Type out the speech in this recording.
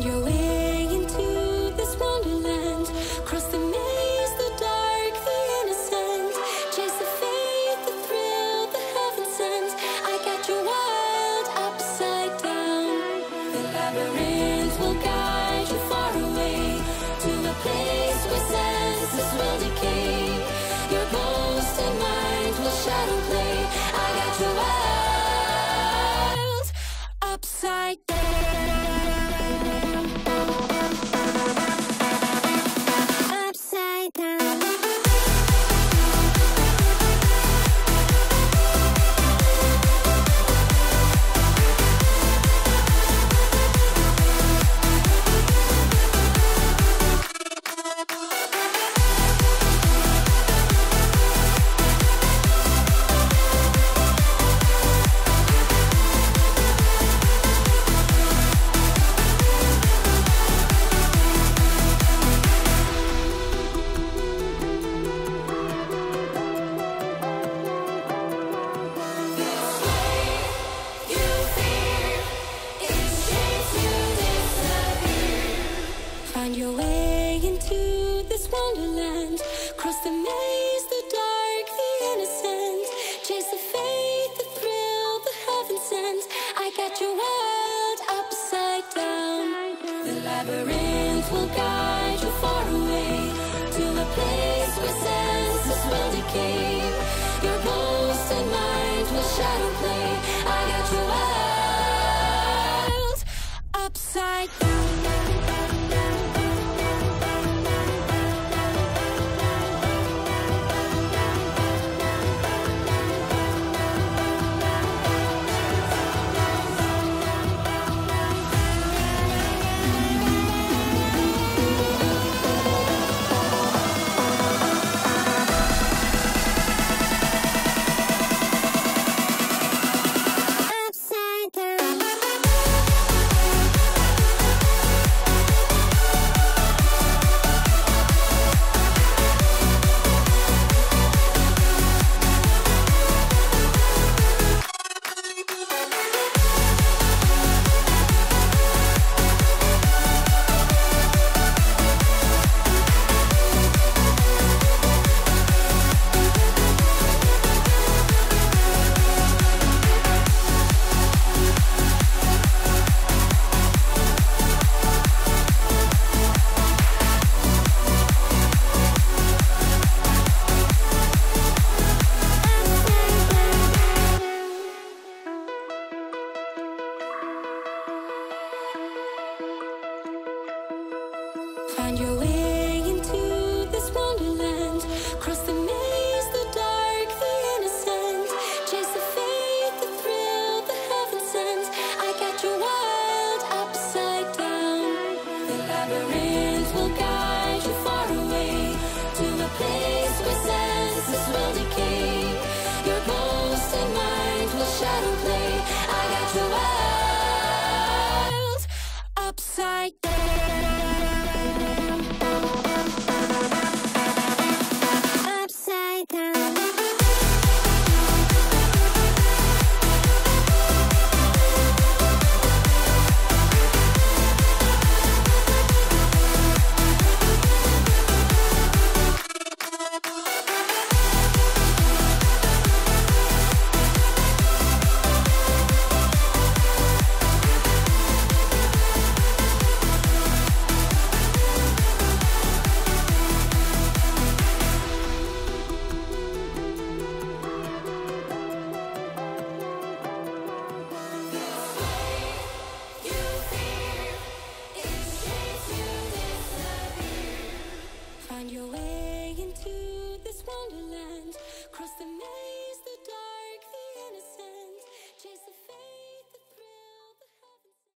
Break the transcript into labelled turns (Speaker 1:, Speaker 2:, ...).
Speaker 1: Your way into this wonderland. Cross the maze, the dark, the innocent. Chase the faith, the thrill, the heaven sent. I got upside down. The will guide you far away to a place where senses will decay. Your mind will shadow play. I got your world upside down. The dark, the innocent. Chase the faith, the thrill, the heaven sent. I got your world upside down. The labyrinth will guide you far away to a place where senses will decay. Your ghost and mind will shadow I got your